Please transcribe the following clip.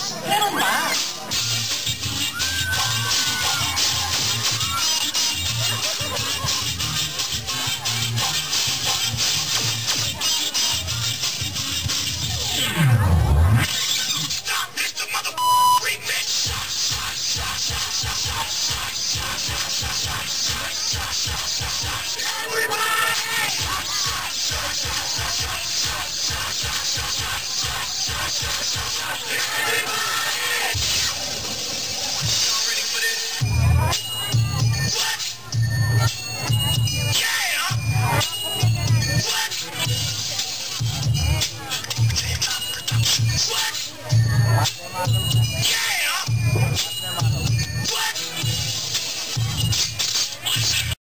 Meron ba? Everybody! Everybody.